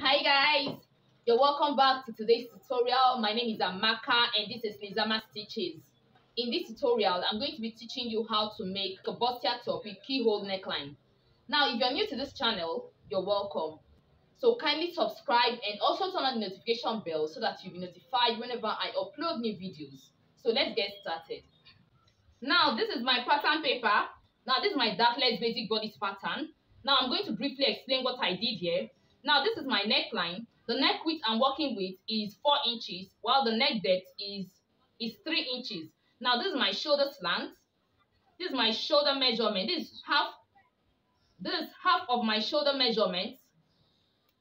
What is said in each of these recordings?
Hi guys, you're welcome back to today's tutorial. My name is Amaka and this is Lizama Stitches. In this tutorial, I'm going to be teaching you how to make a bustier top with keyhole neckline. Now, if you're new to this channel, you're welcome. So kindly subscribe and also turn on the notification bell so that you'll be notified whenever I upload new videos. So let's get started. Now, this is my pattern paper. Now, this is my Dartless Basic Bodice pattern. Now, I'm going to briefly explain what I did here. Now, this is my neckline. The neck width I'm working with is 4 inches, while the neck depth is, is 3 inches. Now, this is my shoulder slant. This is my shoulder measurement. This is half, this is half of my shoulder measurement.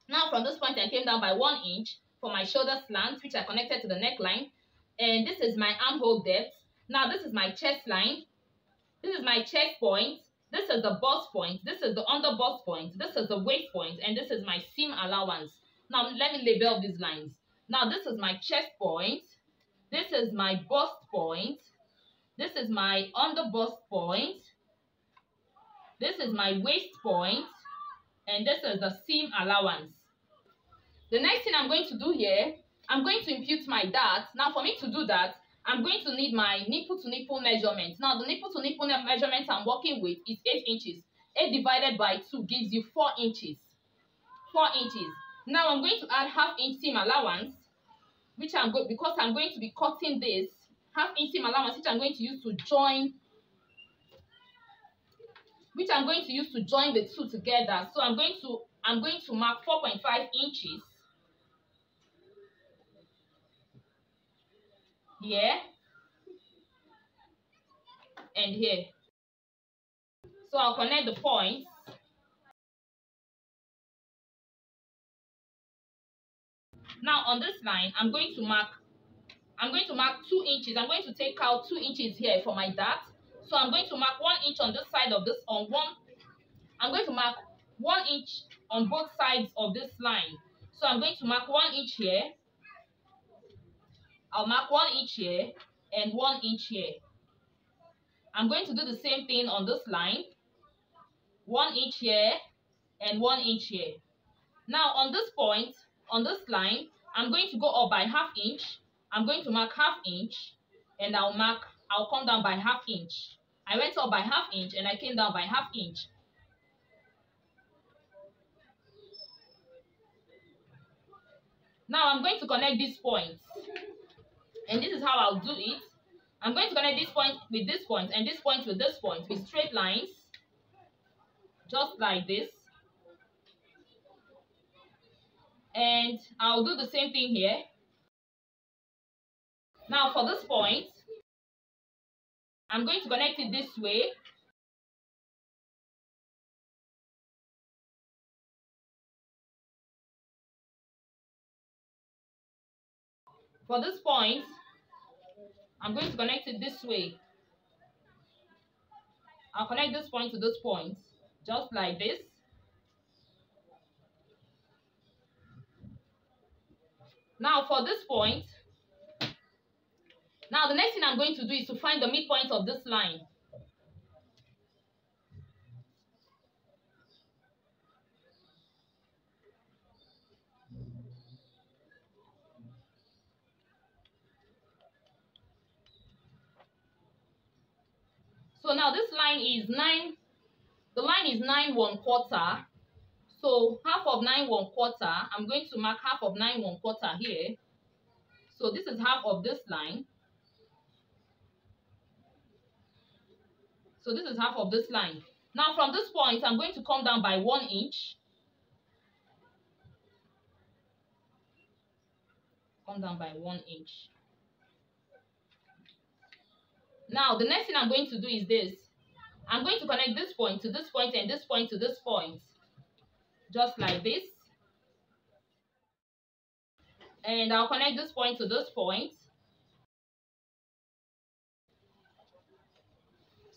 Now, from this point, I came down by 1 inch for my shoulder slant, which I connected to the neckline. And this is my armhole depth. Now, this is my chest line. This is my chest point. This is the bust point. This is the under bust point. This is the waist point. And this is my seam allowance. Now, let me label these lines. Now, this is my chest point. This is my bust point. This is my under bust point. This is my waist point. And this is the seam allowance. The next thing I'm going to do here, I'm going to impute my dart. Now, for me to do that, I'm going to need my nipple to nipple measurement. Now, the nipple to nipple measurement I'm working with is 8 inches. 8 divided by 2 gives you 4 inches. 4 inches. Now, I'm going to add half inch seam allowance, which I'm going because I'm going to be cutting this half inch seam allowance, which I'm going to use to join which I'm going to use to join the two together. So I'm going to I'm going to mark 4.5 inches here and here. So I'll connect the points. Now on this line, I'm going to mark I'm going to mark two inches. I'm going to take out two inches here for my dart. So I'm going to mark one inch on this side of this on one. I'm going to mark one inch on both sides of this line. So I'm going to mark one inch here I'll mark one inch here and one inch here. I'm going to do the same thing on this line. One inch here and one inch here. Now on this point, on this line, I'm going to go up by half inch. I'm going to mark half inch and I'll mark, I'll come down by half inch. I went up by half inch and I came down by half inch. Now I'm going to connect these points and this is how I'll do it. I'm going to connect this point with this point and this point with this point with straight lines, just like this. And I'll do the same thing here. Now for this point, I'm going to connect it this way. For this point, I'm going to connect it this way. I'll connect this point to this point, just like this. Now for this point, now the next thing I'm going to do is to find the midpoint of this line. So now this line is 9, the line is 9 1 quarter. So half of 9 1 quarter, I'm going to mark half of 9 1 quarter here. So this is half of this line. So this is half of this line. Now from this point, I'm going to come down by 1 inch. Come down by 1 inch. Now, the next thing I'm going to do is this. I'm going to connect this point to this point and this point to this point. Just like this. And I'll connect this point to this point.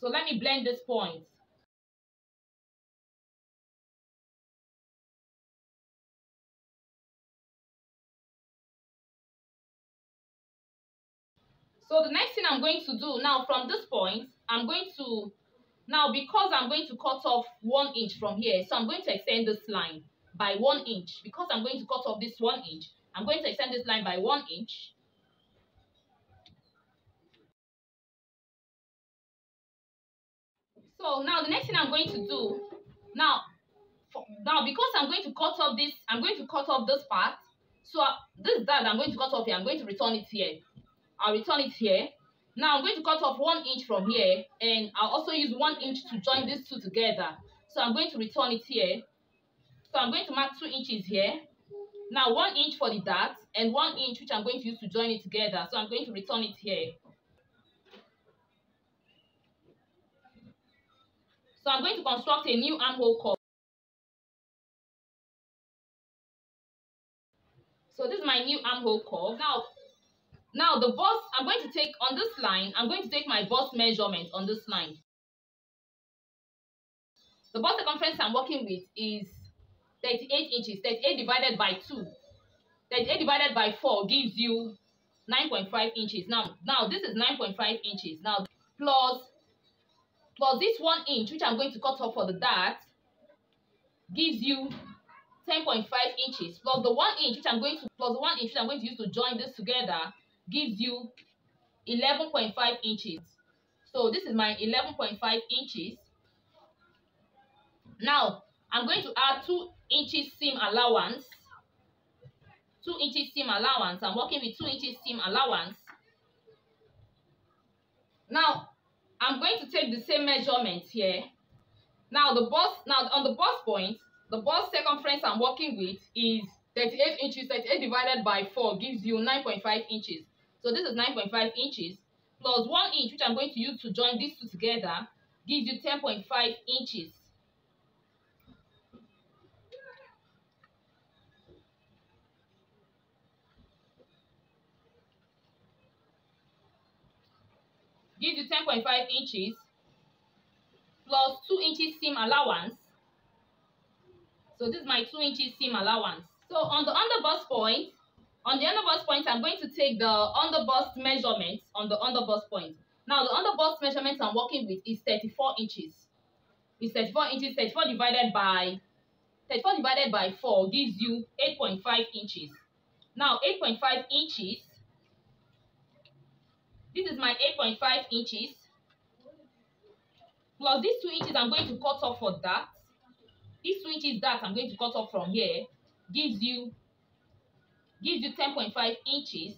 So let me blend this point. So the next thing I'm going to do now from this point, I'm going to, now because I'm going to cut off one inch from here, so I'm going to extend this line. by one inch because I'm going to cut off this one inch. I'm going to extend this line by one inch. So now the next thing I'm going to do, now, for, now because I'm going to cut off this, I'm going to cut off this part. So uh, this that I'm going to cut off here, I'm going to return it here. I'll return it here. Now I'm going to cut off one inch from here and I'll also use one inch to join these two together. So I'm going to return it here. So I'm going to mark two inches here. Now one inch for the dart and one inch which I'm going to use to join it together. So I'm going to return it here. So I'm going to construct a new armhole curve. So this is my new armhole curve. Now, now the bust, I'm going to take on this line, I'm going to take my bust measurement on this line. The bust circumference I'm working with is 38 inches. 38 divided by 2. 38 divided by 4 gives you 9.5 inches. Now, now this is 9.5 inches. Now, plus plus this 1 inch, which I'm going to cut off for the dart, gives you 10.5 inches. Plus the 1 inch, which I'm going to plus the 1 inch, which I'm going to use to join this together, gives you 11.5 inches. So this is my 11.5 inches. Now, I'm going to add 2 inches seam allowance. 2 inches seam allowance. I'm working with 2 inches seam allowance. Now, I'm going to take the same measurement here. Now, the bust, now on the bust point, the bust circumference I'm working with is 38 inches. 38 divided by 4 gives you 9.5 inches. So this is 9.5 inches plus 1 inch, which I'm going to use to join these two together, gives you 10.5 inches. gives you 10.5 inches plus 2 inches seam allowance. So this is my 2 inches seam allowance. So on the underbust point, on the underbust point, I'm going to take the underbust measurement on the underbust point. Now the underbust measurement I'm working with is 34 inches. It's 34 inches, 34 divided by 34 divided by 4 gives you 8.5 inches. Now 8.5 inches this is my 8.5 inches. Plus these 2 inches I'm going to cut off for that. These 2 inches that I'm going to cut off from here gives you gives you 10.5 inches.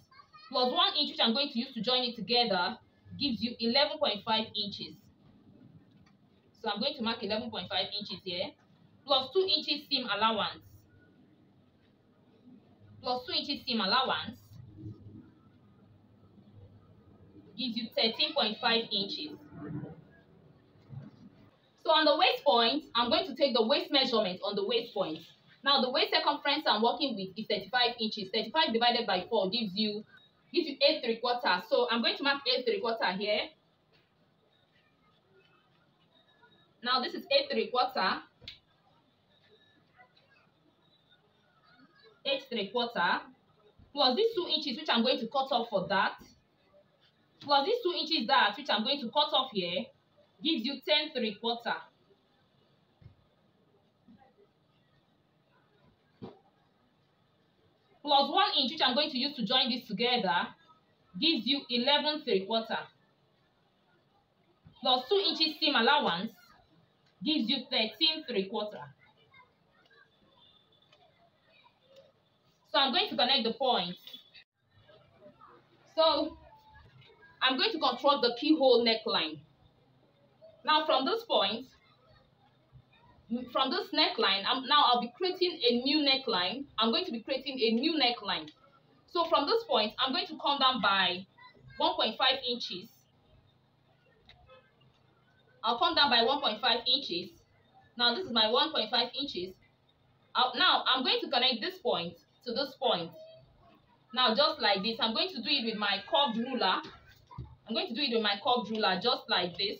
Plus 1 inch which I'm going to use to join it together gives you 11.5 inches. So I'm going to mark 11.5 inches here. Plus 2 inches seam allowance. Plus 2 inches seam allowance gives you 13.5 inches. So on the waist point, I'm going to take the waist measurement on the waist point. Now the waist circumference I'm working with is 35 inches. 35 divided by 4 gives you gives you 8 3 quarter. So I'm going to mark 8 3 quarter here. Now this is 8 3 quarter. 8 3 quarter plus these 2 inches which I'm going to cut off for that plus these 2 inches that which I'm going to cut off here gives you 10 3 quarter. Plus 1 inch which I'm going to use to join this together gives you 11 3 quarter. Plus 2 inches seam allowance gives you 13 3 quarter. So I'm going to connect the points. So I'm going to construct the keyhole neckline. Now from this point, from this neckline, I'm, now I'll be creating a new neckline. I'm going to be creating a new neckline. So from this point, I'm going to come down by 1.5 inches. I'll come down by 1.5 inches. Now this is my 1.5 inches. I'll, now I'm going to connect this point to this point. Now just like this, I'm going to do it with my curved ruler. I'm going to do it with my curved ruler just like this.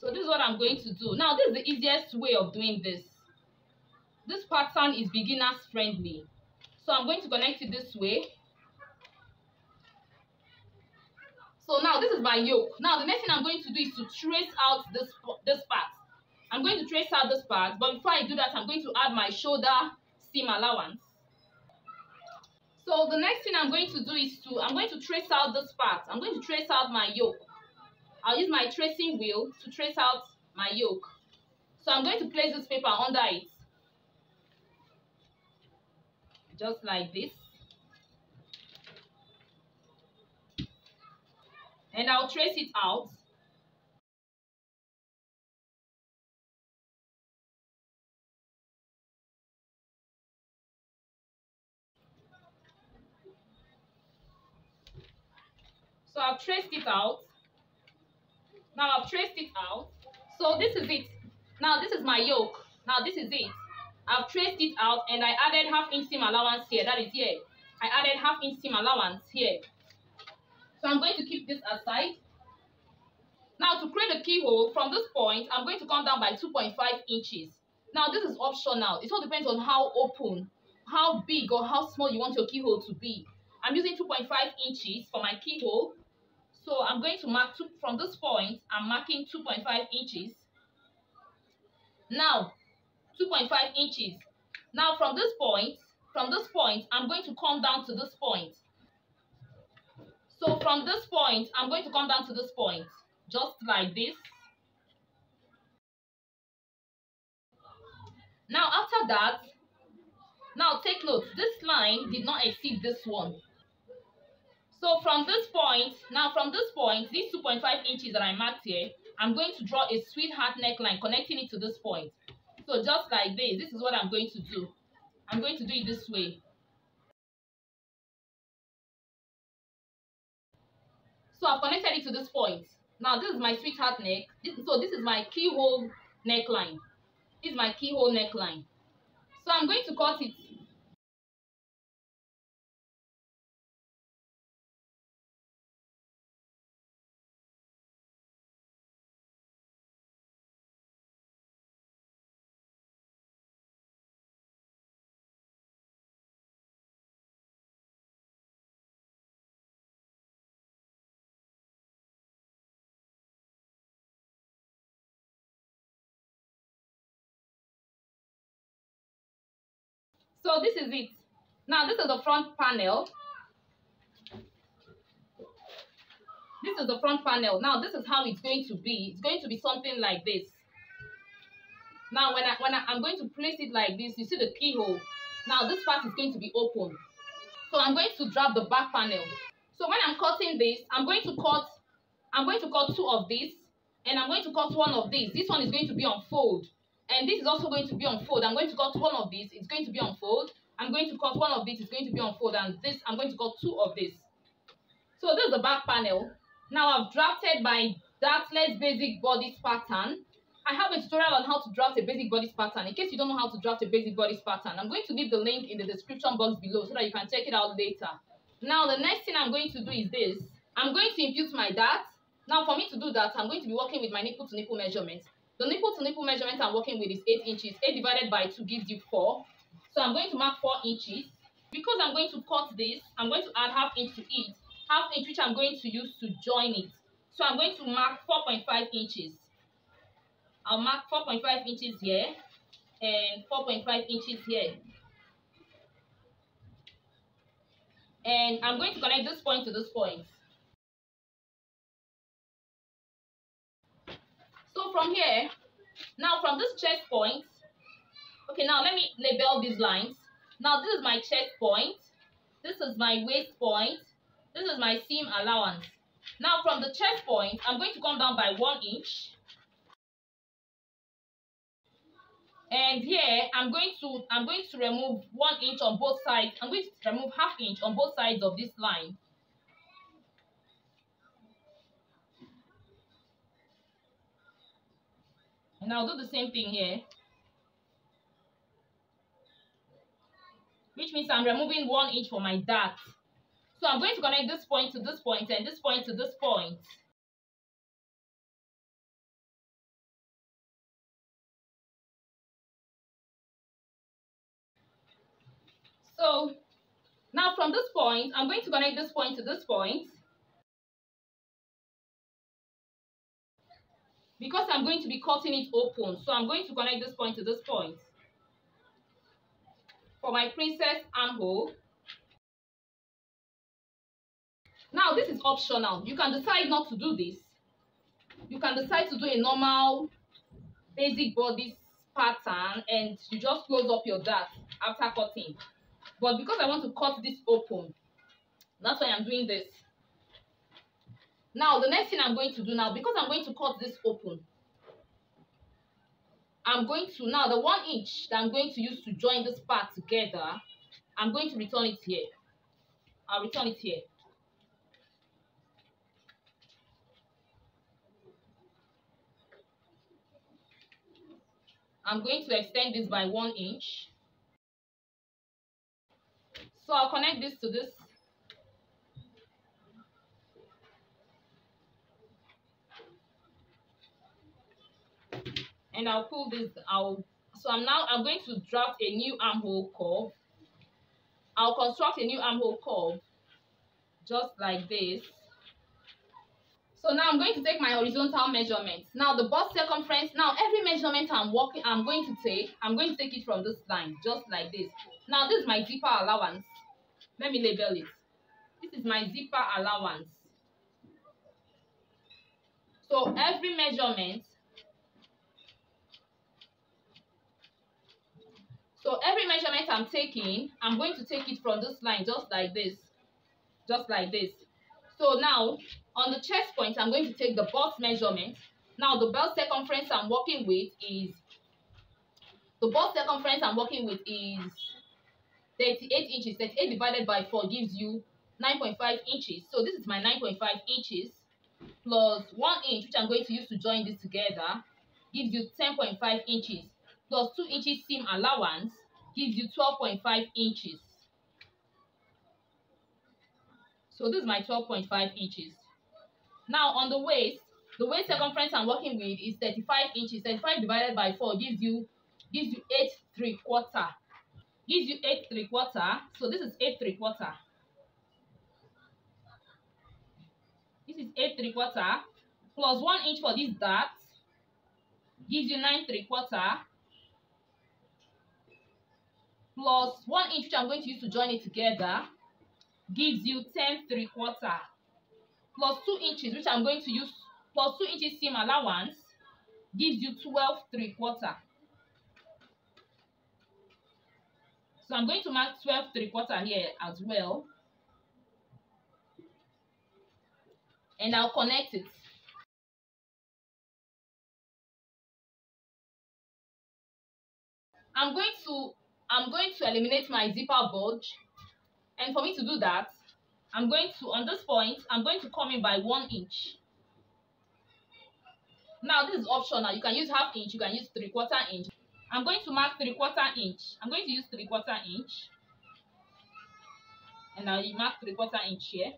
So this is what I'm going to do. Now this is the easiest way of doing this. This pattern is beginners friendly. So I'm going to connect it this way. So now this is my yoke. Now the next thing I'm going to do is to trace out this, this part. I'm going to trace out this part, but before I do that, I'm going to add my shoulder seam allowance. So the next thing I'm going to do is to, I'm going to trace out this part. I'm going to trace out my yoke. I'll use my tracing wheel to trace out my yoke. So I'm going to place this paper under it. Just like this. And I'll trace it out. So I've traced it out. Now I've traced it out. So this is it. Now this is my yoke. Now this is it. I've traced it out and I added half inch seam allowance here. That is here. I added half inch seam allowance here. So I'm going to keep this aside. Now to create a keyhole from this point, I'm going to come down by 2.5 inches. Now this is optional. It all depends on how open, how big or how small you want your keyhole to be. I'm using 2.5 inches for my keyhole. So I'm going to mark two, from this point, I'm marking 2.5 inches. Now, 2.5 inches. Now from this point, from this point, I'm going to come down to this point. So from this point, I'm going to come down to this point, just like this. Now after that, now take note, this line did not exceed this one. So from this point, now from this point, these 2.5 inches that I marked here, I'm going to draw a sweetheart neckline connecting it to this point. So just like this, this is what I'm going to do. I'm going to do it this way. So I've connected it to this point. Now this is my sweetheart neck. This, so this is my keyhole neckline. This is my keyhole neckline. So I'm going to cut it So this is it. Now this is the front panel. This is the front panel. Now this is how it's going to be. It's going to be something like this. Now when I when I, I'm going to place it like this, you see the keyhole. Now this part is going to be open. So I'm going to drop the back panel. So when I'm cutting this, I'm going to cut I'm going to cut two of these and I'm going to cut one of these. This one is going to be on fold and this is also going to be on fold. I'm going to cut one of these, it's going to be on fold. I'm going to cut one of these, it's going to be on fold, and this, I'm going to cut two of this. So this is the back panel. Now I've drafted my Dartless Basic Bodice pattern. I have a tutorial on how to draft a basic bodice pattern. In case you don't know how to draft a basic bodice pattern, I'm going to leave the link in the description box below so that you can check it out later. Now the next thing I'm going to do is this. I'm going to impute my dart. Now for me to do that, I'm going to be working with my nipple to nipple measurements. The nipple to nipple measurement I'm working with is 8 inches. 8 divided by 2 gives you 4. So I'm going to mark 4 inches. Because I'm going to cut this, I'm going to add half inch to it. Half inch which I'm going to use to join it. So I'm going to mark 4.5 inches. I'll mark 4.5 inches here and 4.5 inches here. And I'm going to connect this point to this point. So from here, now from this chest point, okay, now let me label these lines. Now this is my chest point, this is my waist point, this is my seam allowance. Now from the chest point, I'm going to come down by one inch. And here, I'm going to I'm going to remove one inch on both sides. I'm going to remove half inch on both sides of this line. I'll do the same thing here. Which means I'm removing one inch for my dart. So I'm going to connect this point to this point and this point to this point. So now from this point, I'm going to connect this point to this point. Because I'm going to be cutting it open, so I'm going to connect this point to this point. For my princess armhole. Now, this is optional. You can decide not to do this. You can decide to do a normal basic bodice pattern and you just close up your dart after cutting. But because I want to cut this open, that's why I'm doing this. Now, the next thing I'm going to do now, because I'm going to cut this open, I'm going to, now the one inch that I'm going to use to join this part together, I'm going to return it here. I'll return it here. I'm going to extend this by one inch. So I'll connect this to this and I'll pull this out. So I'm now I'm going to draft a new armhole curve. I'll construct a new armhole curve just like this. So now I'm going to take my horizontal measurements. Now the bust circumference, now every measurement I'm working, I'm going to take, I'm going to take it from this line, just like this. Now this is my zipper allowance. Let me label it. This is my zipper allowance. So every measurement So every measurement I'm taking, I'm going to take it from this line, just like this. Just like this. So now, on the chest point, I'm going to take the bust measurement. Now, the belt circumference I'm working with is, the bust circumference I'm working with is 38 inches. 38 divided by 4 gives you 9.5 inches. So this is my 9.5 inches plus 1 inch, which I'm going to use to join this together, gives you 10.5 inches plus 2 inches seam allowance gives you 12.5 inches. So this is my 12.5 inches. Now on the waist, the waist circumference I'm working with is 35 inches. 35 divided by 4 gives you gives you 8 3 quarter. Gives you 8 3 quarter. So this is 8 3 quarter. This is 8 3 quarter plus 1 inch for this dart gives you 9 3 quarter plus 1 inch which I'm going to use to join it together gives you 10 3 quarter plus 2 inches which I'm going to use plus 2 inches seam allowance gives you 12 3 quarter. So I'm going to mark 12 3 quarter here as well. And I'll connect it. I'm going to I'm going to eliminate my zipper bulge. And for me to do that, I'm going to, on this point, I'm going to come in by one inch. Now, this is optional. You can use half inch, you can use three quarter inch. I'm going to mark three quarter inch. I'm going to use three quarter inch. And I'll mark three quarter inch here.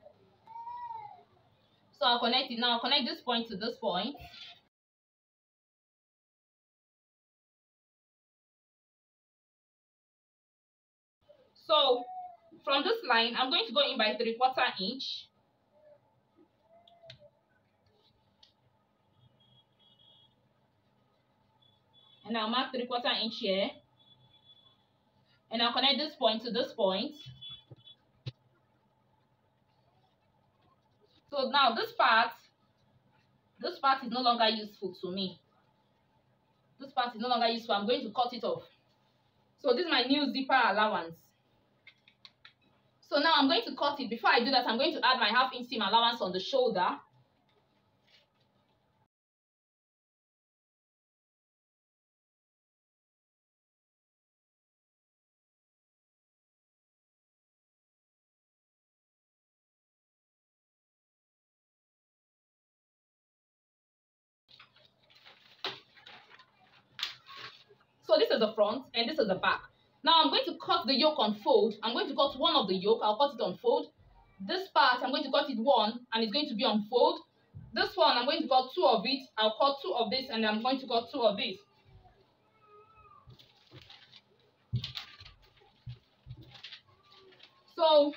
So I'll connect it now. I'll connect this point to this point. So from this line, I'm going to go in by 3 quarter inch. And I'll mark 3 quarter inch here. And I'll connect this point to this point. So now this part, this part is no longer useful to me. This part is no longer useful. I'm going to cut it off. So this is my new zipper allowance. So now I'm going to cut it. Before I do that, I'm going to add my half inch seam allowance on the shoulder. So this is the front and this is the back. Now I'm going to cut the yoke on fold. I'm going to cut one of the yoke. I'll cut it on fold. This part, I'm going to cut it one and it's going to be on fold. This one, I'm going to cut two of it. I'll cut two of this and I'm going to cut two of this. So,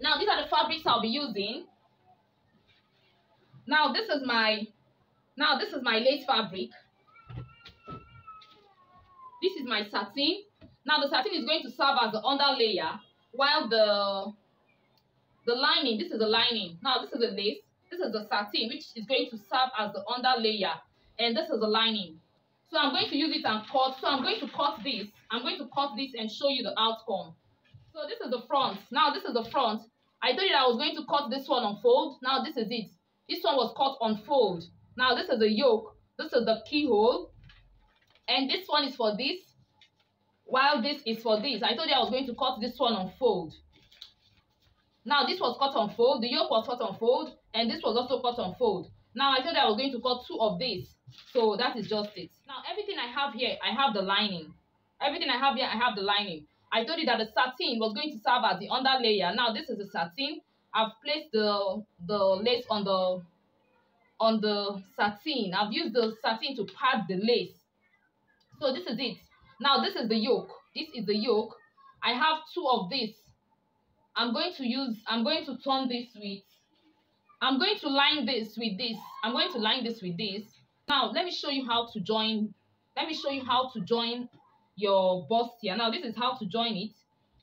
now these are the fabrics I'll be using. Now this is my Now this is my lace fabric. This is my satin. Now the satin is going to serve as the under layer while the the lining, this is the lining. Now this is the lace. This is the satin which is going to serve as the under layer and this is the lining. So I'm going to use it and cut. So I'm going to cut this. I'm going to cut this and show you the outcome. So this is the front. Now this is the front. I told you I was going to cut this one on fold. Now this is it. This one was cut on fold. Now this is the yoke. This is the keyhole. And this one is for this. While this is for this. I told you I was going to cut this one on fold. Now this was cut on fold. The yoke was cut on fold. And this was also cut on fold. Now I told you I was going to cut two of these. So that is just it. Now everything I have here, I have the lining. Everything I have here, I have the lining. I told you that the satin was going to serve as the under layer. Now this is the satin. I've placed the the lace on the on the satin. I've used the satin to pad the lace. So this is it. Now this is the yoke. This is the yoke. I have two of this. I'm going to use, I'm going to turn this with, I'm going to line this with this. I'm going to line this with this. Now let me show you how to join, let me show you how to join your bust here. Now this is how to join it.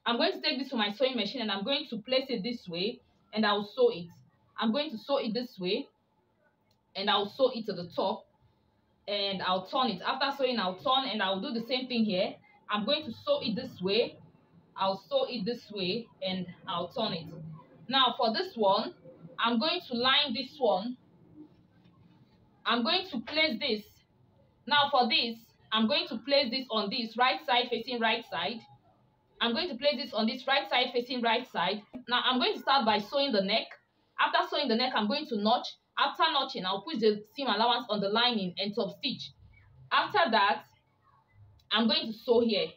I'm going to take this to my sewing machine and I'm going to place it this way and I'll sew it. I'm going to sew it this way and I'll sew it to the top and I'll turn it. After sewing, I'll turn and I'll do the same thing here. I'm going to sew it this way. I'll sew it this way and I'll turn it. Now for this one, I'm going to line this one. I'm going to place this. Now for this, I'm going to place this on this right side facing right side. I'm going to place this on this right side facing right side. Now I'm going to start by sewing the neck. After sewing the neck, I'm going to notch. After notching, I'll put the seam allowance on the lining and top stitch. After that, I'm going to sew here.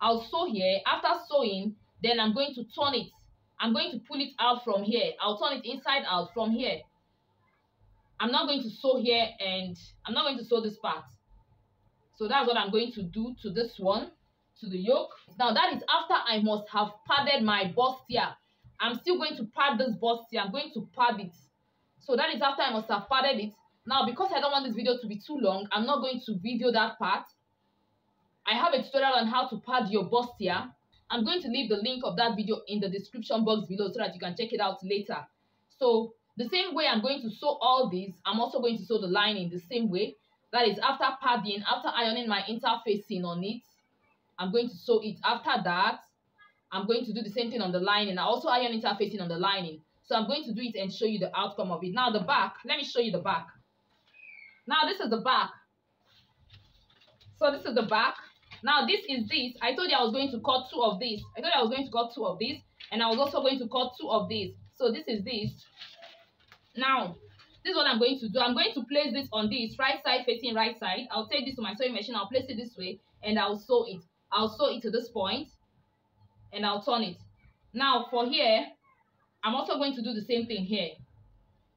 I'll sew here. After sewing, then I'm going to turn it. I'm going to pull it out from here. I'll turn it inside out from here. I'm not going to sew here and I'm not going to sew this part. So that's what I'm going to do to this one, to the yoke. Now that is after I must have padded my bustier. I'm still going to pad this bustier. I'm going to pad it. So that is after I must have padded it. Now because I don't want this video to be too long, I'm not going to video that part. I have a tutorial on how to pad your bustier. I'm going to leave the link of that video in the description box below so that you can check it out later. So the same way I'm going to sew all these, I'm also going to sew the lining the same way. That is after padding, after ironing my interfacing on it, I'm going to sew it. After that, I'm going to do the same thing on the lining. I also iron interfacing on the lining. So I'm going to do it and show you the outcome of it. Now the back, let me show you the back. Now this is the back. So this is the back. Now this is this. I told you I was going to cut two of these. I you I was going to cut two of these. And I was also going to cut two of these. So this is this. Now, this is what I'm going to do. I'm going to place this on this right side facing right side. I'll take this to my sewing machine. I'll place it this way and I'll sew it. I'll sew it to this point and I'll turn it. Now for here, I'm also going to do the same thing here.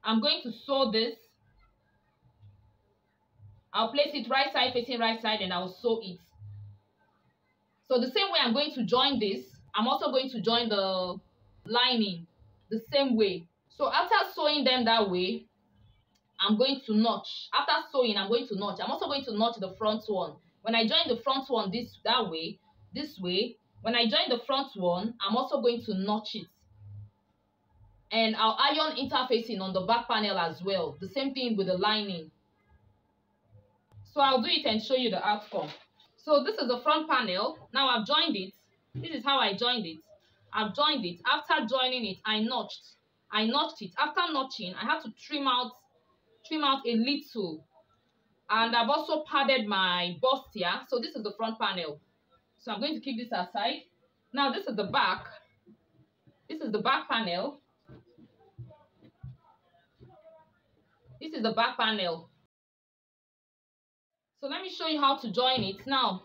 I'm going to sew this. I'll place it right side facing right side and I'll sew it. So the same way I'm going to join this, I'm also going to join the lining the same way. So after sewing them that way, I'm going to notch. After sewing, I'm going to notch. I'm also going to notch the front one. When I join the front one this that way, this way, when I join the front one, I'm also going to notch it. And I'll iron interfacing on the back panel as well. The same thing with the lining. So I'll do it and show you the outcome. So this is the front panel. Now I've joined it. This is how I joined it. I've joined it. After joining it, I notched. I notched it. After notching, I had to trim out trim out a little and I've also padded my bust here. so this is the front panel so I'm going to keep this aside now this is the back this is the back panel this is the back panel so let me show you how to join it now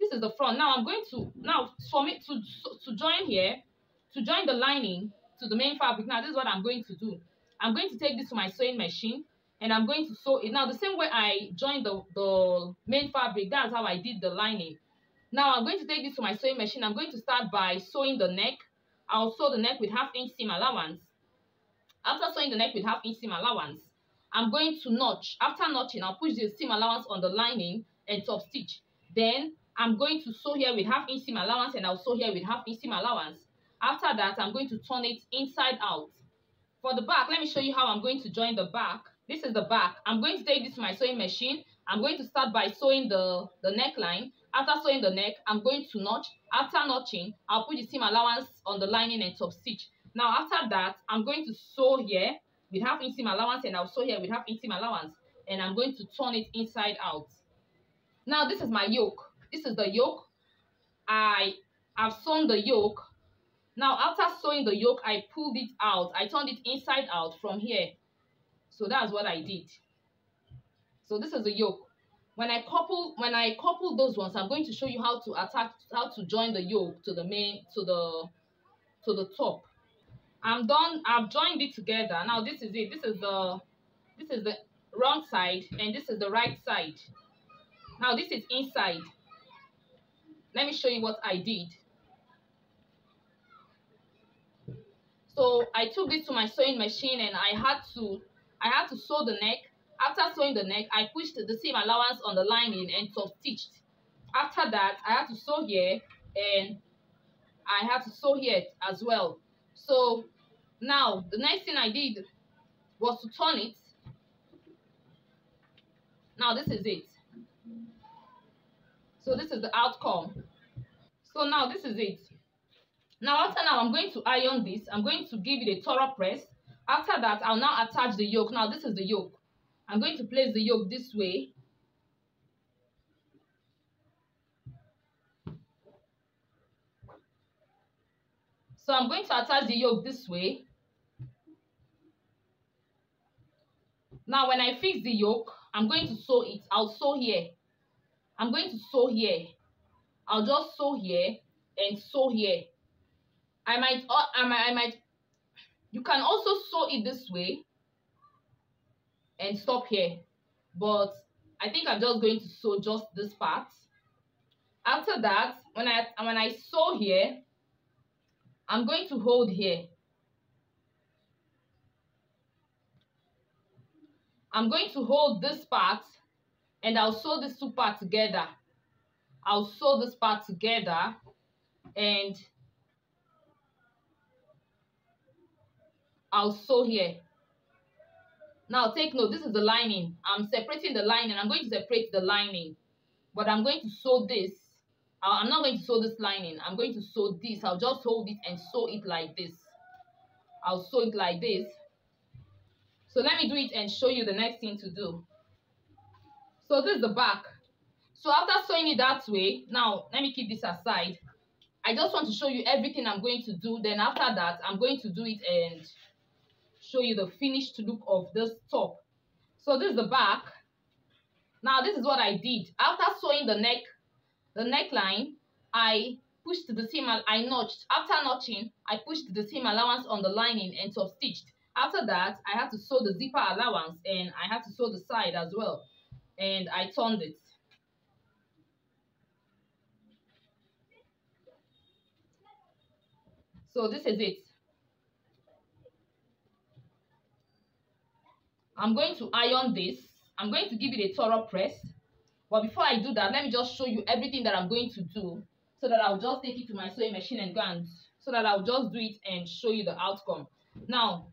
this is the front now I'm going to now for me to to join here to join the lining to the main fabric now this is what I'm going to do I'm going to take this to my sewing machine and I'm going to sew it. Now, the same way I joined the, the main fabric, that's how I did the lining. Now, I'm going to take this to my sewing machine. I'm going to start by sewing the neck. I'll sew the neck with half inch seam allowance. After sewing the neck with half inch seam allowance, I'm going to notch. After notching, I'll push the seam allowance on the lining and top stitch. Then I'm going to sew here with half inch seam allowance and I'll sew here with half inch seam allowance. After that, I'm going to turn it inside out. For the back, let me show you how I'm going to join the back. This is the back. I'm going to take this to my sewing machine. I'm going to start by sewing the, the neckline. After sewing the neck, I'm going to notch. After notching, I'll put the seam allowance on the lining and top stitch. Now after that, I'm going to sew here half inch seam allowance and I'll sew here we have seam allowance. And I'm going to turn it inside out. Now this is my yoke. This is the yoke. I have sewn the yoke. Now after sewing the yoke, I pulled it out. I turned it inside out from here. So that's what I did. So this is the yoke. When I couple when I couple those ones, I'm going to show you how to attach how to join the yoke to the main to the to the top. I'm done. I've joined it together. Now this is it. This is the this is the wrong side and this is the right side. Now this is inside. Let me show you what I did. So I took this to my sewing machine and I had to I had to sew the neck. After sewing the neck, I pushed the seam allowance on the lining and top stitched. After that, I had to sew here and I had to sew here as well. So now the next thing I did was to turn it. Now this is it. So this is the outcome. So now this is it. Now after now, I'm going to iron this. I'm going to give it a thorough press. After that, I'll now attach the yoke. Now this is the yoke. I'm going to place the yoke this way. So I'm going to attach the yoke this way. Now when I fix the yoke, I'm going to sew it. I'll sew here. I'm going to sew here. I'll just sew here and sew here. I might, uh, I might, I might, you can also sew it this way and stop here. But I think I'm just going to sew just this part. After that, when I, when I sew here, I'm going to hold here. I'm going to hold this part and I'll sew this two parts together. I'll sew this part together and I'll sew here. Now take note, this is the lining. I'm separating the lining. I'm going to separate the lining. But I'm going to sew this. I'm not going to sew this lining. I'm going to sew this. I'll just hold it and sew it like this. I'll sew it like this. So let me do it and show you the next thing to do. So this is the back. So after sewing it that way, now let me keep this aside. I just want to show you everything I'm going to do. Then after that, I'm going to do it and show you the finished look of this top. So this is the back. Now this is what I did. After sewing the neck, the neckline, I pushed the seam, I notched. After notching, I pushed the seam allowance on the lining and top stitched. After that, I had to sew the zipper allowance and I had to sew the side as well. And I turned it. So this is it. I'm going to iron this. I'm going to give it a thorough press. But before I do that, let me just show you everything that I'm going to do so that I'll just take it to my sewing machine and go and so that I'll just do it and show you the outcome. Now,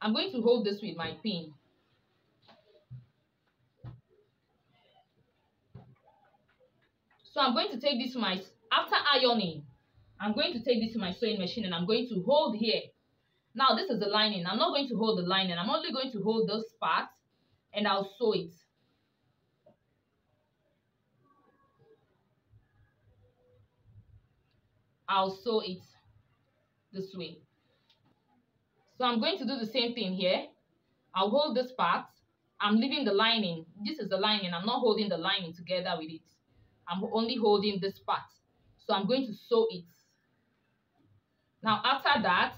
I'm going to hold this with my pin. So I'm going to take this to my, after ironing, I'm going to take this to my sewing machine and I'm going to hold here. Now this is the lining. I'm not going to hold the lining. I'm only going to hold this part and I'll sew it. I'll sew it this way. So I'm going to do the same thing here. I'll hold this part. I'm leaving the lining. This is the lining. I'm not holding the lining together with it. I'm only holding this part. So I'm going to sew it. Now after that,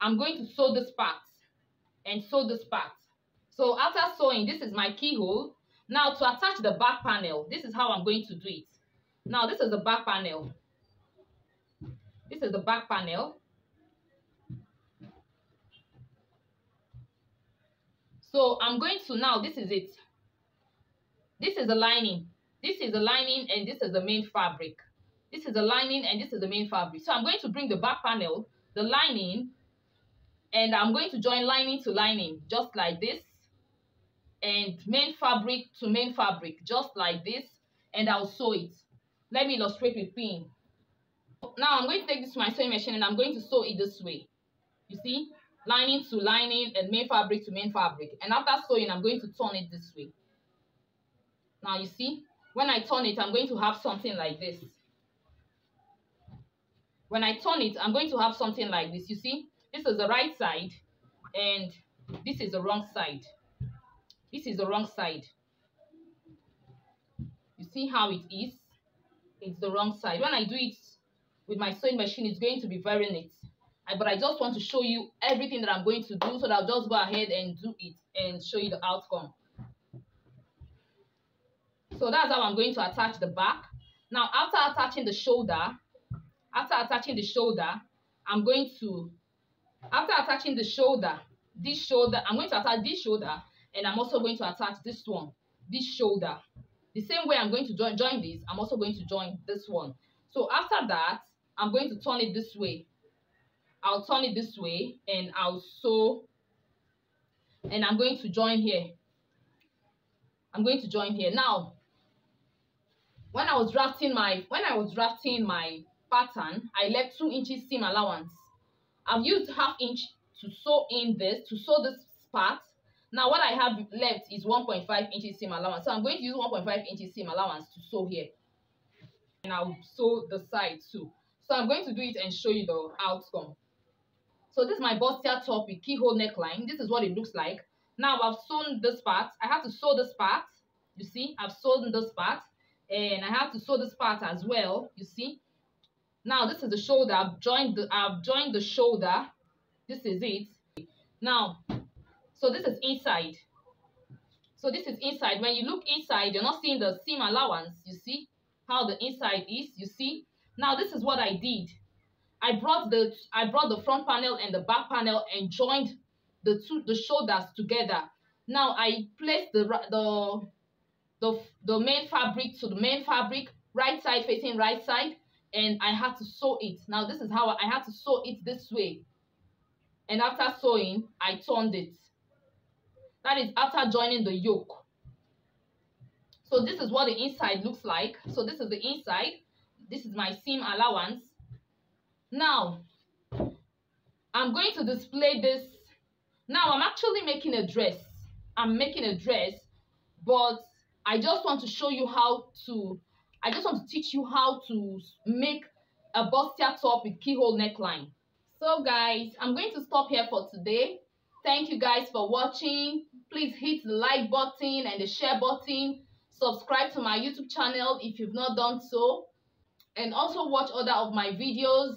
I'm going to sew this part and sew this part. So after sewing, this is my keyhole. Now to attach the back panel, this is how I'm going to do it. Now this is the back panel. This is the back panel. so i'm going to now this is it. This is the lining. This is the lining and this is the main fabric. This is the lining and this is the main fabric. So i'm going to bring the back panel the lining and i'm going to join lining to lining just like this and main fabric to main fabric just like this and i'll sew it. Let me illustrate with pin now i'm going to take this to my sewing machine and i'm going to sew it this way. You see? Lining to lining and main fabric to main fabric. And after sewing i'm going to turn it this way. Now you see? When i turn it i'm going to have something like this. When i turn it i'm going to have something like this. You see? This is the right side and this is the wrong side. This is the wrong side. You see how it is? It's the wrong side. When i do it with my sewing machine it's going to be very neat I, but I just want to show you everything that I'm going to do so that I'll just go ahead and do it and show you the outcome. So that's how I'm going to attach the back. Now, after attaching the shoulder, after attaching the shoulder, I'm going to, after attaching the shoulder, this shoulder, I'm going to attach this shoulder and I'm also going to attach this one, this shoulder. The same way I'm going to join, join this, I'm also going to join this one. So after that, I'm going to turn it this way I'll turn it this way and I'll sew and I'm going to join here. I'm going to join here. Now, when I was drafting my when I was drafting my pattern, I left two inches seam allowance. I've used half inch to sew in this, to sew this part. Now what I have left is 1.5 inches seam allowance. So I'm going to use 1.5 inches seam allowance to sew here. And I'll sew the side too. So I'm going to do it and show you the outcome. So this is my bustier top with keyhole neckline. This is what it looks like. Now I've sewn this part. I have to sew this part. You see, I've sewn this part. And I have to sew this part as well. You see. Now this is the shoulder. I've joined the I've joined the shoulder. This is it. Now, so this is inside. So this is inside. When you look inside, you're not seeing the seam allowance. You see how the inside is. You see. Now this is what I did. I brought the I brought the front panel and the back panel and joined the two the shoulders together. Now I placed the the the the main fabric to the main fabric, right side facing right side, and I had to sew it. Now this is how I had to sew it this way. And after sewing, I turned it. That is after joining the yoke. So this is what the inside looks like. So this is the inside. This is my seam allowance now, I'm going to display this. Now, I'm actually making a dress. I'm making a dress, but I just want to show you how to, I just want to teach you how to make a bustier top with keyhole neckline. So guys, I'm going to stop here for today. Thank you guys for watching. Please hit the like button and the share button. Subscribe to my YouTube channel if you've not done so. And also watch other of my videos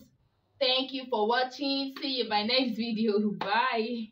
Thank you for watching. See you in my next video. Bye.